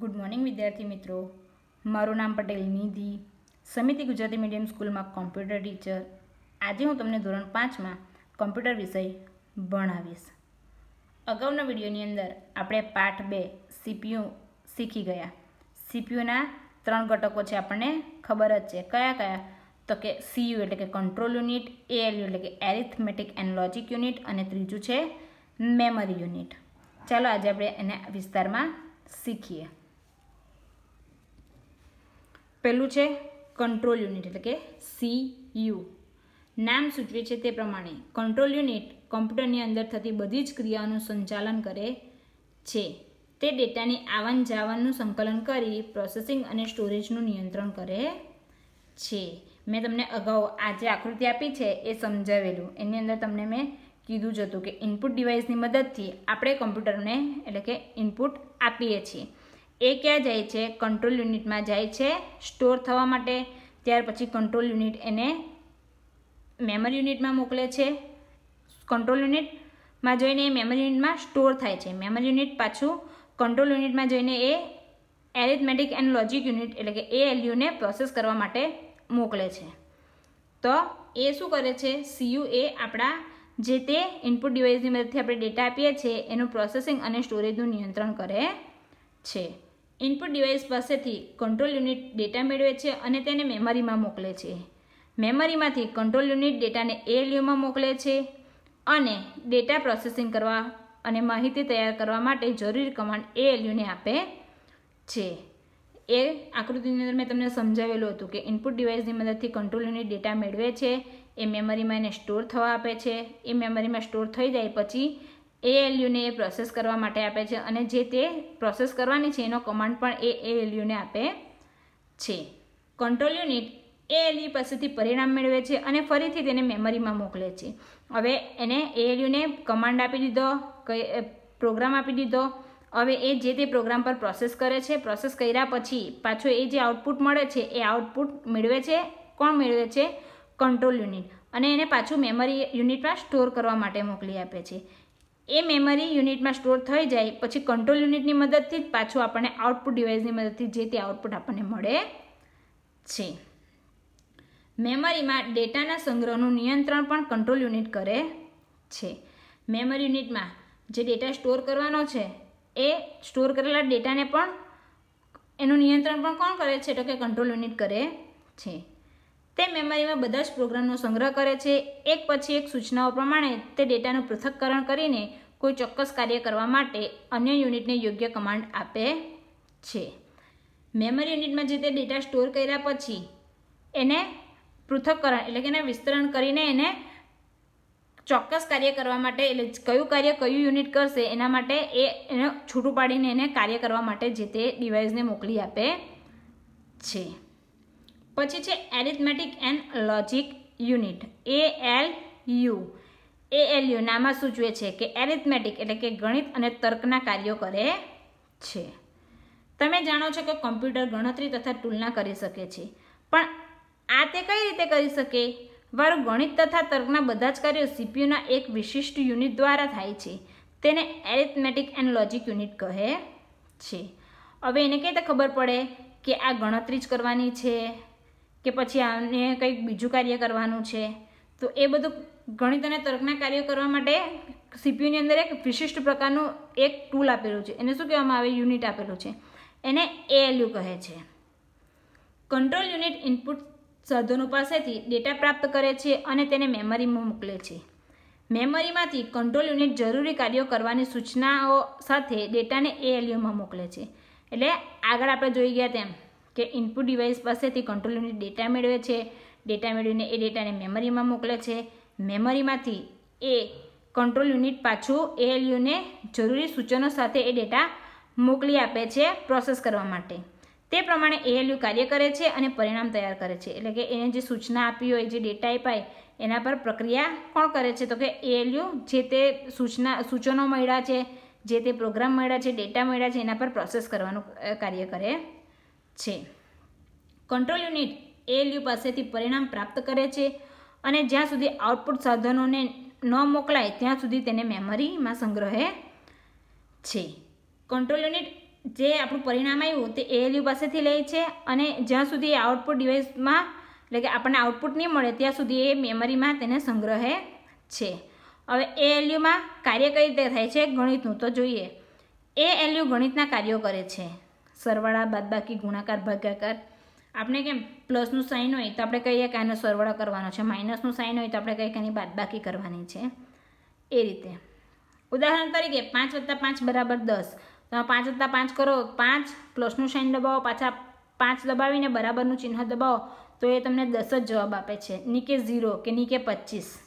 Good morning વિદ્યાર્થી મિત્રો. મારું નામ પટેલ નિધિ, સમિતિ ગુજરાતી મીડિયમ સ્કૂલમાં કોમ્પ્યુટર ટીચર આજે હું તમને ધોરણ પાંચમાં કોમ્પ્યુટર વિષય ભણાવીશ. અગાઉના વિડીયોની અંદર આપણે પાઠ બે સીપીયુ શીખી ગયા. સીપીયુના ત્રણ ઘટકો છે આપણને ખબર જ છે. કયા કયા? તો કે સીયુ એટલે કે કંટ્રોલ યુનિટ એએલયુ એટલે કે એરિથમેટિક એન્ડ લોજિક યુનિટ અને ત્રીજું છે મેમરી યુનિટ ચાલો આજે આપણે એને વિસ્તારમાં શીખીએ. પહેલું છે કંટ્રોલ યુનિટ એટલે કે સી યુ નામ સૂચવે છે તે પ્રમાણે કંટ્રોલ યુનિટ કમ્પ્યુટરની અંદર થતી બધી જ ક્રિયાઓનું સંચાલન કરે છે. તે ડેટાની આવન જાવનનું સંકલન કરી પ્રોસેસિંગ અને સ્ટોરેજનું નિયંત્રણ કરે છે. મેં તમને અગાઉ આ જે આકૃતિ આપી છે એ સમજાવેલું. એની અંદર તમને મેં કીધું જ હતું કે ઇનપુટ ડિવાઇસની મદદથી આપણે કમ્પ્યુટરને એટલે કે ઇનપુટ આપીએ છીએ. એ ક્યાં જાય છે? કંટ્રોલ યુનિટમાં જાય છે સ્ટોર થવા માટે. ત્યાર પછી કંટ્રોલ યુનિટ એને મેમરી યુનિટમાં મોકલે છે. કંટ્રોલ યુનિટમાં જઈને એ મેમરી યુનિટમાં સ્ટોર થાય છે. મેમરી યુનિટ પાછું કંટ્રોલ યુનિટમાં જઈને એ એરિથમેટિક એન્ડ લોજિક યુનિટ એટલે કે એ એલયુને પ્રોસેસ કરવા માટે મોકલે છે. તો એ શું કરે છે? સીયુ એ આપણા જે તે ઇનપુટ ડિવાઇસની મદદથી આપણે ડેટા આપીએ છીએ, એનું પ્રોસેસિંગ અને સ્ટોરેજનું નિયંત્રણ કરે છે. ઇનપુટ ડિવાઇસ પાસેથી કંટ્રોલ યુનિટ ડેટા મેળવે છે અને તેને મેમરીમાં મોકલે છે. મેમરીમાંથી કંટ્રોલ યુનિટ ડેટાને એએલયુમાં મોકલે છે અને ડેટા પ્રોસેસિંગ કરવા અને માહિતી તૈયાર કરવા માટે જરૂરી કમાન્ડ એએલયુને આપે છે. એ આકૃતિની અંદર મેં તમને સમજાવેલું હતું કે ઇનપુટ ડિવાઇસની મદદથી કંટ્રોલ યુનિટ ડેટા મેળવે છે, એ મેમરીમાં એને સ્ટોર થવા આપે છે, એ મેમરીમાં સ્ટોર થઈ જાય પછી એએલયુને એ પ્રોસેસ કરવા માટે આપે છે અને જે તે પ્રોસેસ કરવાની છે એનો કમાન્ડ પણ એ એએલયુને આપે છે. કંટ્રોલ યુનિટ એએલયુ પાસેથી પરિણામ મેળવે છે અને ફરીથી તેને મેમરીમાં મોકલે છે. હવે એને એએલયુને કમાન્ડ આપી દીધો પ્રોગ્રામ આપી દીધો. હવે એ જે તે પ્રોગ્રામ પર પ્રોસેસ કરે છે પ્રોસેસ કર્યા પછી પાછો એ જે આઉટપુટ મળે છે, એ આઉટપુટ મેળવે છે. કોણ મેળવે છે? કંટ્રોલ યુનિટ અને એને પાછું મેમરી યુનિટમાં સ્ટોર કરવા માટે મોકલી આપે છે. એ મેમરી યુનિટમાં સ્ટોર થઈ જાય, પછી કંટ્રોલ યુનિટની મદદથી જ પાછું આપણને આઉટપુટ ડિવાઇસની મદદથી જે તે આઉટપુટ આપણને મળે છે. મેમરીમાં ડેટાના સંગ્રહનું નિયંત્રણ પણ કંટ્રોલ યુનિટ કરે છે. મેમરી યુનિટમાં જે ડેટા સ્ટોર કરવાનો છે, એ સ્ટોર કરેલા ડેટાને પણ એનું નિયંત્રણ પણ કોણ કરે છે? તો કે કંટ્રોલ યુનિટ કરે છે. તે મેમરીમાં બધા જ પ્રોગ્રામનો સંગ્રહ કરે છે. એક પછી એક સૂચનાઓ પ્રમાણે તે ડેટાનું પૃથક્કરણ કરીને કોઈ ચોક્કસ કાર્ય કરવા માટે અન્ય યુનિટને યોગ્ય કમાન્ડ આપે છે. મેમરી યુનિટમાં જે તે ડેટા સ્ટોર કર્યા પછી એને પૃથક્કરણ એટલે કે એને વિસ્તરણ કરીને એને ચોક્કસ કાર્ય કરવા માટે એટલે કયું કાર્ય કયું યુનિટ કરશે એના માટે એ એને છૂટું પાડીને એને કાર્ય કરવા માટે જે તે ડિવાઇસને મોકલી આપે છે. પછી છે arithmetic and logic unit A L U A L U નામાં સૂચવે છે કે એરિથમેટિક એટલે કે ગણિત અને તર્કના કાર્યો કરે છે. તમે જાણો છો કે કોમ્પ્યુટર ગણતરી તથા તુલના કરી શકે છે. પણ આ તે કઈ રીતે કરી શકે? વારું ગણિત તથા તર્કના બધા જ કાર્યો સીપીયુના એક વિશિષ્ટ યુનિટ દ્વારા થાય છે. તેને એરિથમેટિક એન્ડ લોજિક યુનિટ કહે છે. હવે એને કઈ રીતે ખબર પડે કે આ ગણતરી જ કરવાની છે? કે પછી આને કંઈક બીજું કાર્ય કરવાનું છે. તો એ બધું ગણિત અને તર્કના કાર્યો કરવા માટે સીપીયુની અંદર એક વિશિષ્ટ પ્રકારનું એક ટૂલ આપેલું છે. એને શું કહેવામાં આવે? યુનિટ આપેલું છે. એને એએલયુ કહે છે. કંટ્રોલ યુનિટ ઇનપુટ સાધનો પાસેથી ડેટા પ્રાપ્ત કરે છે અને તેને મેમરીમાં મોકલે છે. મેમરીમાંથી કંટ્રોલ યુનિટ જરૂરી કાર્યો કરવાની સૂચનાઓ સાથે ડેટાને એએલયુમાં મોકલે છે. એટલે આગળ આપણે જોઈ ગયા તેમ કે ઇનપુટ ડિવાઇસ પાસેથી કંટ્રોલ યુનિટ ડેટા મેળવે છે. ડેટા મેળવીને એ ડેટાને મેમરીમાં મોકલે છે. મેમરીમાંથી એ કંટ્રોલ યુનિટ પાછું એએલયુને જરૂરી સૂચનો સાથે એ ડેટા મોકલી આપે છે પ્રોસેસ કરવા માટે. તે પ્રમાણે એએલયુ કાર્ય કરે છે અને પરિણામ તૈયાર કરે છે. એટલે કે એને જે સૂચના આપી હોય, જે ડેટા આપાય એના પર પ્રક્રિયા કોણ કરે છે? તો કે એએલયુ જે તે સૂચના, સૂચનો મળ્યા છે, જે તે પ્રોગ્રામ મળ્યા છે ડેટા મળ્યા છે, એના પર પ્રોસેસ કરવાનું કાર્ય કરે છે. કંટ્રોલ યુનિટ એએલયુ પાસેથી પરિણામ પ્રાપ્ત કરે છે અને જ્યાં સુધી આઉટપુટ સાધનોને ન મોકલાય, ત્યાં સુધી તેને મેમરીમાં સંગ્રહે છે. કંટ્રોલ યુનિટ જે આપણું પરિણામ આવ્યું તે એએલયુ પાસેથી લે છે અને જ્યાં સુધી આઉટપુટ ડિવાઇસમાં એટલે કે આપણને આઉટપુટ નહીં મળે, ત્યાં સુધી એ મેમરીમાં તેને સંગ્રહે છે. હવે એએલયુમાં કાર્ય કઈ રીતે થાય છે ગણિતનું? તો જોઈએ. એ એલયુ ગણિતના કાર્યો કરે છે. સરવાળા બાદબાકી ગુણાકાર ભાગાકાર. આપણે કેમ? પ્લસનું સાઇન હોય તો આપણે કહીએ કે આનો સરવાળો કરવાનો છે. માઇનસનું સાઇન હોય તો આપણે કહીએ કે આની બાદબાકી કરવાની છે. એ રીતે. ઉદાહરણ તરીકે પાંચ વત્તા પાંચ બરાબર દસ. તમે પાંચ વત્તા પાંચ કરો. પાંચ પ્લસનું સાઇન દબાવો. પાછા પાંચ દબાવીને બરાબરનું ચિહ્ન દબાવો. તો એ તમને દસ જ જવાબ આપે છે. નીકે ઝીરો કે નીકે પચીસ.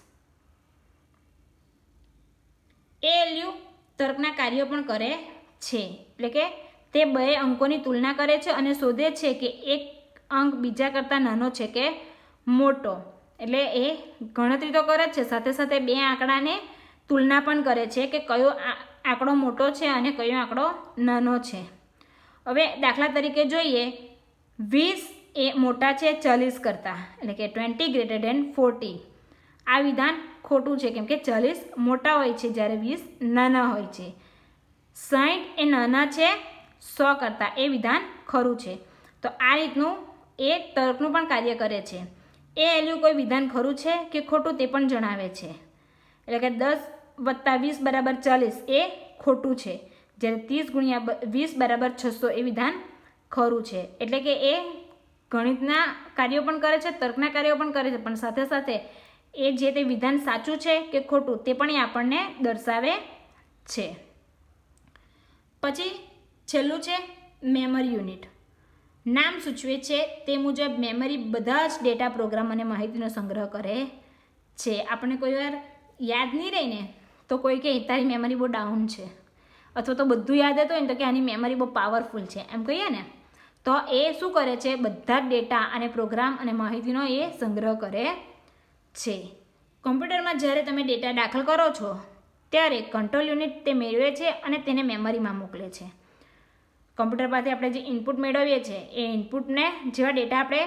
એ એલ્યુ તર્કના કાર્યો પણ કરે છે. એટલે કે તે બે અંકોની તુલના કરે છે અને શોધે છે કે એક અંક બીજા કરતાં નાનો છે કે મોટો. એટલે એ ગણતરી તો કરે જ છે, સાથે સાથે બે આંકડાને તુલના પણ કરે છે કે કયો આંકડો મોટો છે અને કયો આંકડો નાનો છે. હવે દાખલા તરીકે જોઈએ, વીસ એ મોટા છે ચાલીસ કરતાં, એટલે કે ટ્વેન્ટી ગ્રેટર દેન ફોર્ટી. આ વિધાન ખોટું છે, કેમ કે ચાલીસ મોટા હોય છે જ્યારે વીસ નાના હોય છે. સાઠ એ નાના છે સો કરતાં એ વિધાન ખરું છે. તો આ રીતનું એ તર્કનું પણ કાર્ય કરે છે. એ એલ્યુ કોઈ વિધાન ખરું છે કે ખોટું તે પણ જણાવે છે. એટલે કે દસ વત્તા વીસ બરાબર ચાલીસ એ ખોટું છે. જ્યારે ત્રીસ ગુણ્યા વીસ બરાબર છસો એ વિધાન ખરું છે. એટલે કે એ ગણિતના કાર્યો પણ કરે છે, તર્કના કાર્યો પણ કરે છે, પણ સાથે સાથે એ જે તે વિધાન સાચું છે કે ખોટું તે પણ એ આપણને દર્શાવે છે. પછી છેલ્લું છે મેમરી યુનિટ. નામ સૂચવે છે તે મુજબ મેમરી બધા જ ડેટા પ્રોગ્રામ અને માહિતીનો સંગ્રહ કરે છે. આપણે કોઈ વાર યાદ નહીં રહીને તો કોઈ કે તારી મેમરી બહુ ડાઉન છે. અથવા તો બધું યાદ હતું ને, તો કે આની મેમરી બહુ પાવરફુલ છે. એમ કહીએ ને, તો એ શું કરે છે? બધા જ ડેટા અને પ્રોગ્રામ અને માહિતીનો એ સંગ્રહ કરે છે. કોમ્પ્યુટરમાં જ્યારે તમે ડેટા દાખલ કરો છો, ત્યારે કંટ્રોલ યુનિટ તે મેળવે છે અને તેને મેમરીમાં મોકલે છે. કમ્પ્યુટર પાસે આપણે જે ઇનપુટ મેળવીએ છીએ એ ઇનપુટને જેવા ડેટા આપણે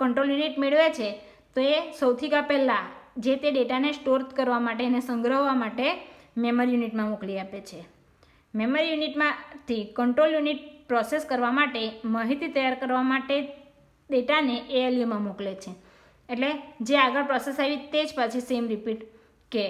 કંટ્રોલ યુનિટ મેળવે છે, તો એ સૌથી કાં પહેલાં જે તે ડેટાને સ્ટોર કરવા માટે એને સંગ્રહવા માટે મેમરી યુનિટમાં મોકલી આપે છે. મેમરી યુનિટમાંથી કંટ્રોલ યુનિટ પ્રોસેસ કરવા માટે, માહિતી તૈયાર કરવા માટે ડેટાને એએલયુમાં મોકલે છે. એટલે જે આગળ પ્રોસેસ આવી તે જ પાછી સેમ રિપીટ કે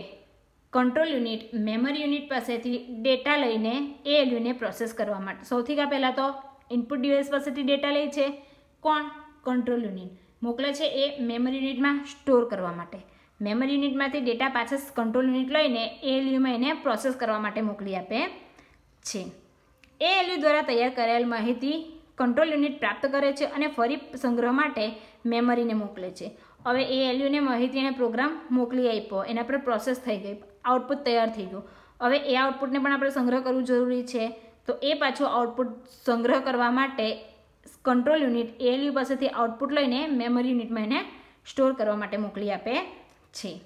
કંટ્રોલ યુનિટ મેમરી યુનિટ પાસેથી ડેટા લઈને એ એએલયુને પ્રોસેસ કરવા માટે. સૌથી કાં પહેલાં તો ઇનપુટ ડિવાઇસ પાસેથી ડેટા લે છે. કોણ? Control unit. મોકલે છે એ મેમરી યુનિટમાં સ્ટોર કરવા માટે. મેમરી યુનિટમાંથી ડેટા પાછા કંટ્રોલ યુનિટ લઈને એ એલયુમાં એને પ્રોસેસ કરવા માટે મોકલી આપે છે. એ એલયુ દ્વારા તૈયાર કરાયેલ માહિતી કંટ્રોલ યુનિટ પ્રાપ્ત કરે છે અને ફરી સંગ્રહ માટે મેમરીને મોકલે છે. હવે એ એલ્યુને માહિતી અને પ્રોગ્રામ મોકલી આપ્યો. એના પર પ્રોસેસ થઈ ગઈ. આઉટપુટ તૈયાર થઈ ગયું. હવે એ આઉટપુટને પણ આપણે સંગ્રહ કરવું જરૂરી છે. તો એ પાછું આઉટપુટ સંગ્રહ કરવા માટે કંટ્રોલ યુનિટ એએલયુ પાસેથી આઉટપુટ લઈને મેમરી યુનિટમાં એને સ્ટોર કરવા માટે મોકલી આપે છે.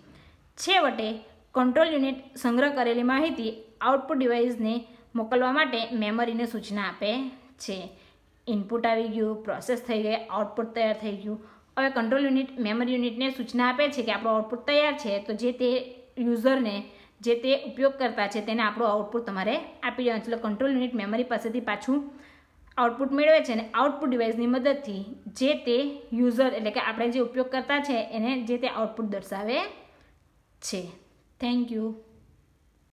છેવટે કંટ્રોલ યુનિટ સંગ્રહ કરેલી માહિતી આઉટપુટ ડિવાઇસને મોકલવા માટે મેમરીને સૂચના આપે છે. ઇનપુટ આવી ગયું પ્રોસેસ થઈ ગઈ આઉટપુટ તૈયાર થઈ ગયું. હવે કંટ્રોલ યુનિટ મેમરી યુનિટને સૂચના આપે છે કે આપણું આઉટપુટ તૈયાર છે. તો જે તે યુઝરને જે તે ઉપયોગ કરતા છે તેને આપણું આઉટપુટ તમારે આપી દેવાનું છે. એટલે કંટ્રોલ યુનિટ મેમરી પાસેથી પાછું આઉટપુટ મેળવે છે અને આઉટપુટ ડિવાઇસની મદદથી જે તે યુઝર એટલે કે આપણે જે ઉપયોગ કરતા છે એને જે તે આઉટપુટ દર્શાવે છે. Thank you